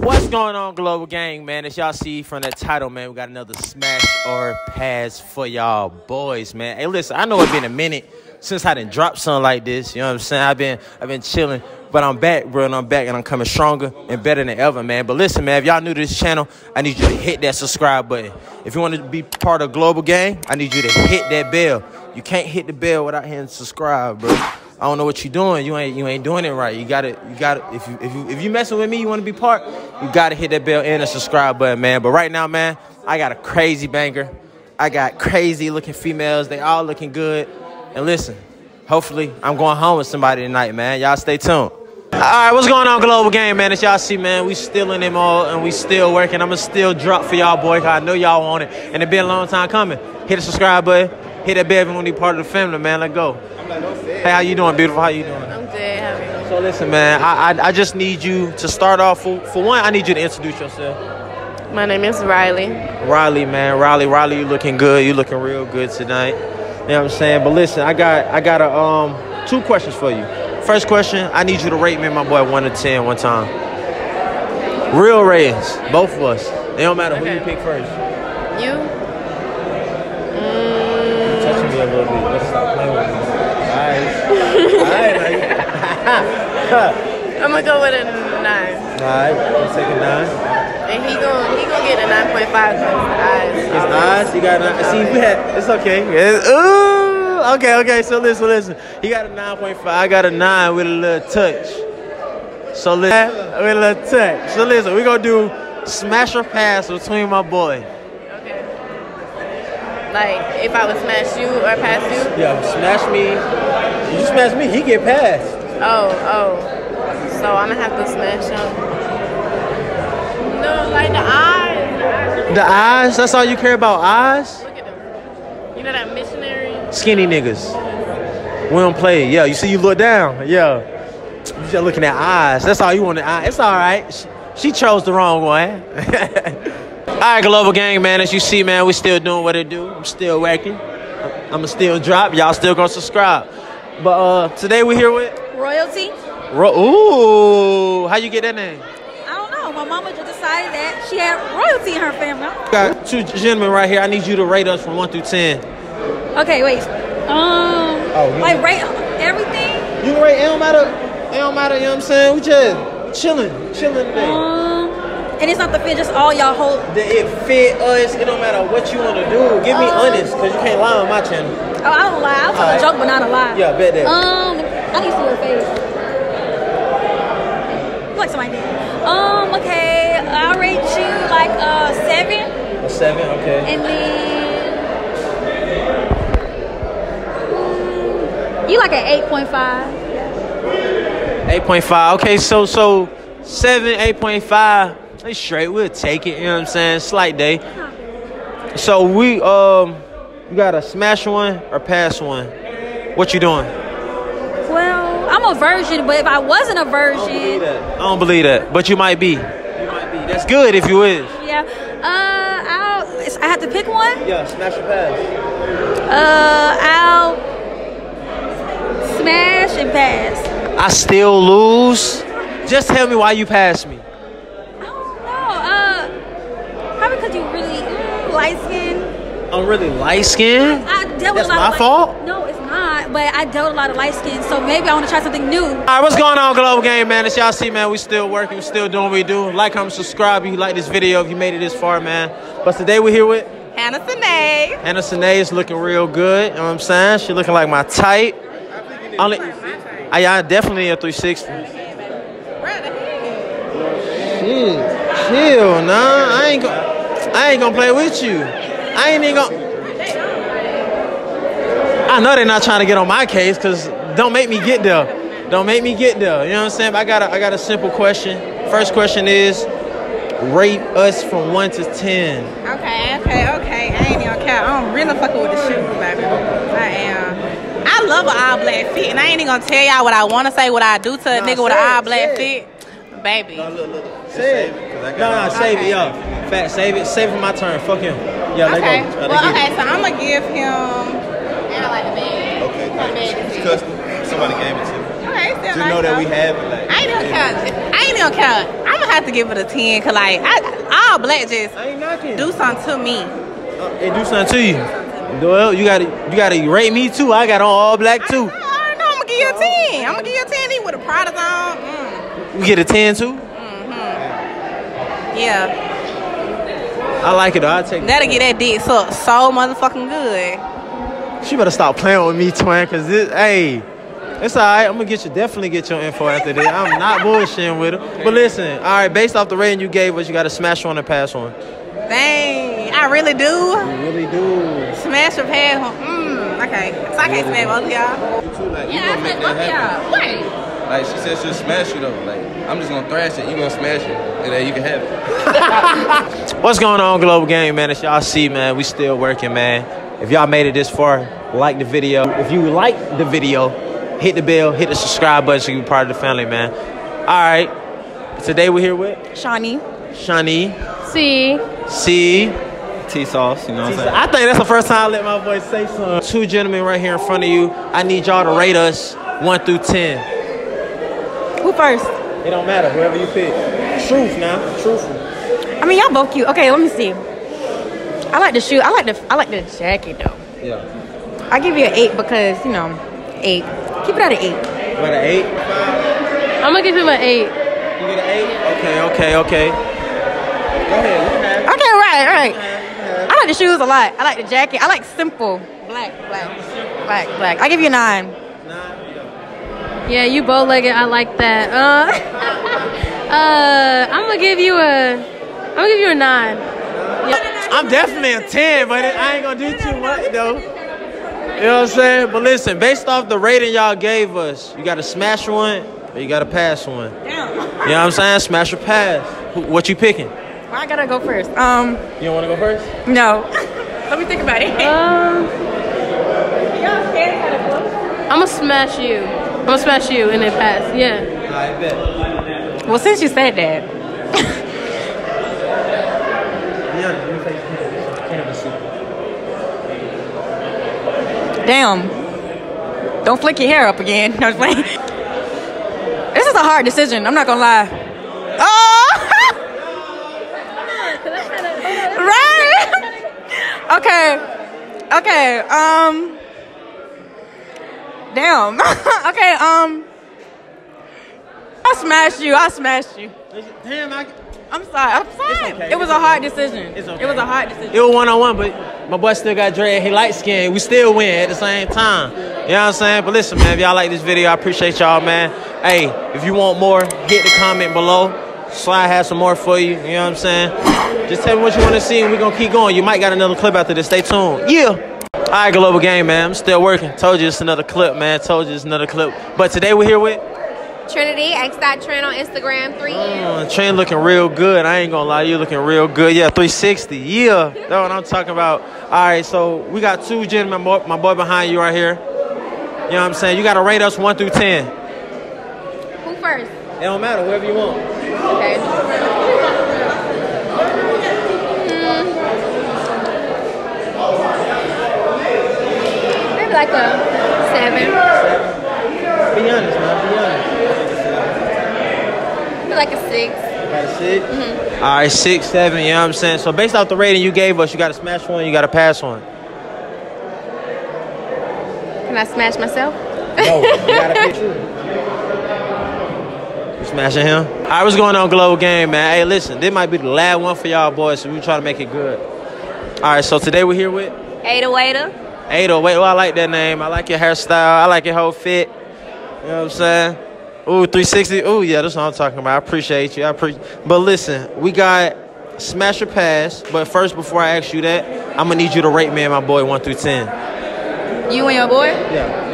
What's going on, Global Gang, man? As y'all see from that title, man, we got another smash or pass for y'all boys, man. Hey, listen, I know it's been a minute since I didn't drop something like this. You know what I'm saying? I've been I've been chilling, but I'm back, bro, and I'm back, and I'm coming stronger and better than ever, man. But listen, man, if y'all new to this channel, I need you to hit that subscribe button. If you want to be part of Global Gang, I need you to hit that bell. You can't hit the bell without hitting subscribe, bro. I don't know what you're doing. You ain't you ain't doing it right. You got to you got to if you if you if you messing with me, you want to be part, you got to hit that bell and the subscribe button, man. But right now, man, I got a crazy banger. I got crazy looking females. They all looking good. And listen, hopefully I'm going home with somebody tonight, man. Y'all stay tuned. All right, what's going on, Global Gang, man? As y'all see, man, we still in them all and we still working. I'ma still drop for y'all, boy, cause I know y'all want it. And it been a long time coming. Hit the subscribe button. Hit that bell if you want to be part of the family, man. Let go. Hey, how you doing, beautiful? How you doing? I'm good. How are you? So listen, man, I, I I just need you to start off for for one. I need you to introduce yourself. My name is Riley. Riley, man, Riley, Riley, you looking good. You looking real good tonight. You know what I'm saying? But listen, I got I got a um two questions for you. First question, I need you to rate me and my boy one to ten one time. Real ratings, both of us. It don't matter who you pick first. You? Touch me a little bit. Let's stop playing with me. All right. All right. I'm gonna go with a nine. All right. Let's take a nine. And he gonna he gonna get a nine point five eyes. His eyes, he got a, see we had it's okay. It's- ooh, okay, okay. So listen, listen. He got a 9.5. I got a nine with a little touch. So listen, with a little touch. So listen, we gonna do smash or pass between my boy. Okay. Like if I would smash you or pass you? Yeah, smash me. You smash me, he get passed. Oh, oh. So I'm gonna have to smash him. No, like the eyes. The eyes, that's all you care about, eyes? Look at them. You know that missionary? Skinny niggas. We don't play. Yeah, you see you look down. Yeah. You just looking at eyes. That's all you want to eye. It's all right. She, she chose the wrong one. all right, Global Gang, man. As you see, man, we still doing what it do. I'm still working. I'ma still drop. Y'all still gonna subscribe. But uh today we're here with Royalty? Ro- Ooh, how you get that name? I don't know. My mama just decided that she had royalty in her family. Got two gentlemen right here. I need you to rate us from one through ten. Okay, wait. Um, Oh, you- like rate everything. You can rate. It don't matter. It don't matter. You know what I'm saying? We just chilling, chilling today. Um, and it's not the fit, just all y'all hold. that it fit us. It don't matter what you want to do. Give me Um, honest, cause you can't lie on my channel. Oh, I don't lie. I'll tell Alright. a joke, but not a lie. Yeah, bet that. Um, I need to see your face. You Like somebody. Um, okay. I'll rate you like a seven, A seven, okay. and then mm, you like an eight point five. Eight point five. Okay, so so seven, eight point five. They straight. We'll take it. You know what I'm saying? Slight day. So we um, you got a smash one or pass one. What you doing? Well, I'm a virgin, but if I wasn't a I don't believe that. I don't believe that, but you might be. You might be. That's good if you is. yeah. Uh, I'll. I have to pick one. Yeah, smash or pass. Uh, I'll smash and pass. I still lose. Just tell me why you passed me. I don't know. Uh, probably because you really mm, light skin. I'm really light skinned. I dealt with That's a lot my of light- fault? No, it's not. But I dealt with a lot of light skin, so maybe I want to try something new. All right, what's going on, Global Gang, man? As y'all see, man, we still working, we still doing what we do. Like, comment, subscribe if you like this video, if you made it this far, man. But today we're here with Hannah Sine. Hannah Sine is looking real good. You know what I'm saying? She looking like my type. Only, I, I definitely a 360. Shit, chill, nah. I ain't gonna, I ain't gonna play with you. I ain't even gonna. I know they're not trying to get on my case, cause don't make me get there. Don't make me get there. You know what I'm saying? But I got a, I got a simple question. First question is, rate us from one to ten. Okay, okay, okay. I ain't even care. I'm really fucking with the shoes, baby. I am. I love an all black fit, and I ain't even gonna tell y'all what I want to say, what I do to a Nah, nigga with say an it, all black say fit, baby. Say it. No, no, save it, Okay. yo. Fact, save it. Save it for my turn. Fuck him. Yeah, Okay. go. Uh, Well, go. okay. So I'm gonna give him. And I like the bag. Okay, What bag thank you. is It's it? custom. Somebody gave it to me. Okay, still Just nice, know that we have it. Like, I ain't even care. I ain't even care. I'm gonna have to give it a ten, cause like I, all black just I ain't knocking. do something to me. It do something to you. Well, you gotta you gotta rate me too. I got on all black I, too. I, I know I'm gonna give you a ten. I'm gonna give you a ten even with a product on. Mm. You get a ten too. Yeah, I like it though. I take. that'll get that dick sucked so motherfucking good. She better stop playing with me, twin. Cause this, hey, it's all right. I'm gonna get you definitely get your info after this. I'm not bullshitting with her. But listen, all right. Based off the rating you gave us, you got to smash one and pass one. Dang, I really do. You really do. Smash or pass. Mm, okay, so I can't smash both of y'all. You too, like, Yeah, gonna I make said that both happen. y'all. Wait. Like she said, she'll smash you though. Like I'm just gonna thrash it. You gonna smash it, and then you can have it. What's going on, Global Gang, man? As y'all see, man, we still working, man. If y'all made it this far, like the video. If you like the video, hit the bell, hit the subscribe button so you can be part of the family, man. All right. Today we're here with Shawnee. Shawnee. See. C. T sauce, you know what I'm saying? I think that's the first time I let my voice say something. Two gentlemen right here in front of you. I need y'all to rate us one through ten. Who first? It don't matter, whoever you pick. Truth now, truthful. I mean, y'all both cute. Okay, let me see. I like the shoe. I like the I like the jacket though. Yeah. I give you an eight because you know, eight. Keep it at an eight. What an eight? I'm gonna give him an eight. You get an eight? Okay, okay, okay. Go ahead. You can have it. Okay, right, right. I like the shoes a lot. I like the jacket. I like simple. Black, black, black, black. I give you a nine. Yeah, you bow legged. I like that. Uh, uh, I'm gonna give you a. I'm gonna give you a nine. I'm definitely a 10, but I ain't gonna do too much though. You know what I'm saying? But listen, based off the rating y'all gave us, you gotta smash one or you gotta pass one. You know what I'm saying? Smash or pass. What you picking? I gotta go first. Um, You don't wanna go first? no. Let me think about it. Um, I'm gonna smash you. I'm gonna smash you and then pass. Yeah. I bet. Well, since you said that, damn. Don't flick your hair up again. This is a hard decision. I'm not gonna lie. Oh! right? okay. Okay. Um. Damn. okay. Um. I smashed you. I smashed you. Damn, I. I'm sorry. I'm sorry. okay. It was It's a hard decision. It's okay. It was a hard decision. It was one on one, but my boy still got dread. He light skin. We still win at the same time. You know what I'm saying? But listen, man, if y'all like this video, I appreciate y'all, man. Hey, if you want more, hit the comment below. Sly has some more for you. You know what I'm saying? Just tell me what you want to see, and we're gonna keep going. You might got another clip after this. Stay tuned. Yeah. All right, Global Gang, man. I'm still working. Told you it's another clip, man. Told you it's another clip. But today we're here with Trinity, X.Trend on Instagram, 3M. Uh, Train looking real good. I ain't gonna lie, you looking real good. Yeah, 360. Yeah, that's what I'm talking about. All right, so we got two gentlemen. My boy, my boy behind you right here. You know what I'm saying? You gotta rate us one through ten. Who first? It don't matter, whoever you want. Okay. Like a seven. Be honest, man. Be honest. Like a six. Got a 6 mm-hmm. All right, six, seven. You know what I'm saying? So based off the rating you gave us, you gotta smash one. You gotta pass one. Can I smash myself? No, you gotta pick. You smashing him? All right, what's going on, Global Gang, man? Hey, listen, this might be the last one for y'all boys, so we try to make it good. All right, so today we're here with Ada Waiter. Ada. Wait, well, I like that name. I like your hairstyle. I like your whole fit. You know what I'm saying? Ooh, 360. Ooh, yeah, that's what I'm talking about. I appreciate you. I appreciate. But listen, we got smash or pass. But first, before I ask you that, I'm gonna need you to rate me and my boy one through ten. You and your boy? Yeah.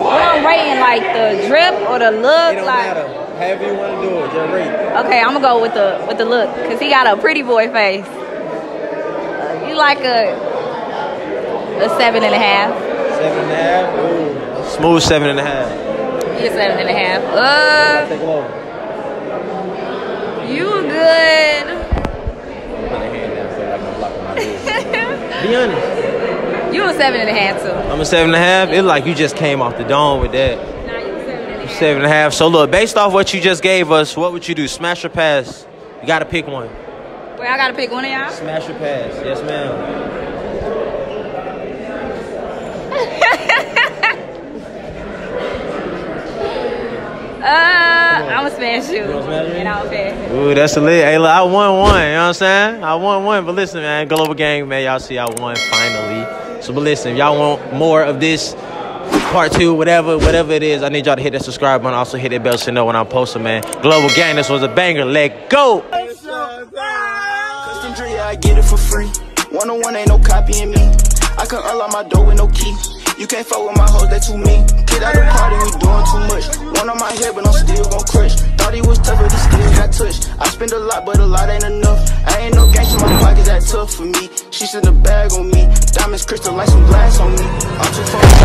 Um, I'm rating like the drip or the look. It don't like However you want to do it, just rate. okay, I'm gonna go with the with the look because he got a pretty boy face. You like a a seven and a half? Seven and a half. Ooh. Smooth seven and a half. You a seven and a half? Uh, you good? Be honest. You a seven and a half too? I'm a seven and a half. It's like you just came off the dome with that. Nah, you seven and a half. Seven and a half. So look, based off what you just gave us, what would you do? Smash or pass? You gotta pick one. Wait, I gotta pick one of y'all. Smash or pass? Yes, ma'am. Uh, I'm gonna smash you. smash? And I'll pass. Ooh, that's a lit. Hey, look, I won one. You know what I'm saying? I won one. But listen, man, Global Gang, man, y'all see I won finally. So, but listen, if y'all want more of this, part two, whatever, whatever it is, I need y'all to hit that subscribe button. Also, hit that bell so you know when I'm posting, man. Global Gang, this was a banger. Let go. It for free. One on one ain't no copying me. I can unlock my door with no key. You can't fuck with my hoes, they too mean. Kid out the party, we doing too much. One on my head, but I'm still gon' crush. Thought he was tough, but he still got touched. I spend a lot, but a lot ain't enough. I ain't no gangster, my pockets that tough for me. She sent a bag on me. Diamonds crystal like some glass on me. I'm too far.